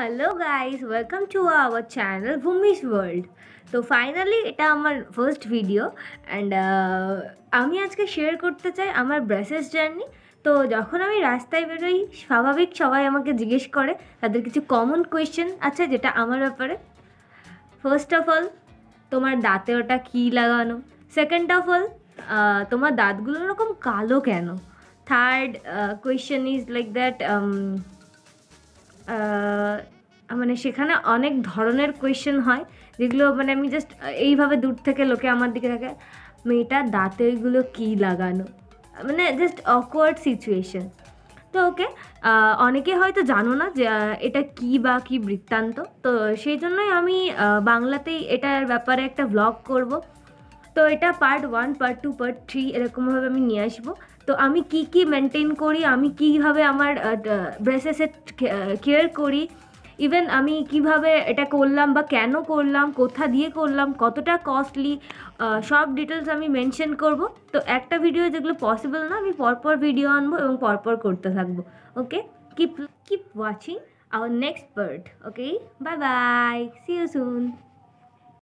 Hello guys welcome to our channel Bhumi's world তো finally এটা আমার ফার্স্ট ভিডিও অ্যান্ড আমি আজকে শেয়ার করতে চাই আমার ব্রেসেস জার্নি তো যখন আমি রাস্তায় বেরোই, স্বাভাবিক সবাই আমাকে জিজ্ঞেস করে, তাদের কিছু কমন কোয়েশ্চেন আছে যেটা আমার ব্যাপারে। ফার্স্ট অফ অল তোমার দাঁতে ওটা কী লাগানো? সেকেন্ড অফ অল তোমার দাঁতগুলো এরকম কালো কেন? Third question is like that মানে সেখানে অনেক ধরনের কোয়েশ্চেন হয়, যেগুলো মানে আমি জাস্ট এইভাবে দূর থেকে লোকে আমার দিকে থাকে মেয়েটার দাঁতে ওইগুলো কী লাগানো? মানে জাস্ট অকওয়ার্ড সিচুয়েশন তো ওকে অনেকে হয়তো জানো না যে এটা কী বা কী বৃত্তান্ত? তো সেই জন্যই আমি বাংলাতেই এটার ব্যাপারে একটা ভ্লগ করব। তো এটা part one part two part three এরকমভাবে আমি নিয়ে আসব। তো আমি কি কি মেনটেন করি, আমি কীভাবে আমার ব্রেসেসের কেয়ার করি ইভেন আমি কীভাবে এটা করলাম বা কেন করলাম, কোথা দিয়ে করলাম, কতটা কস্টলি সব ডিটেলস আমি মেনশন করব। তো একটা ভিডিও যেগুলো পসিবল না, আমি পরপর ভিডিও আনব এবং পরপর করতে থাকব। Okay keep keep watching our next part okay bye bye see you soon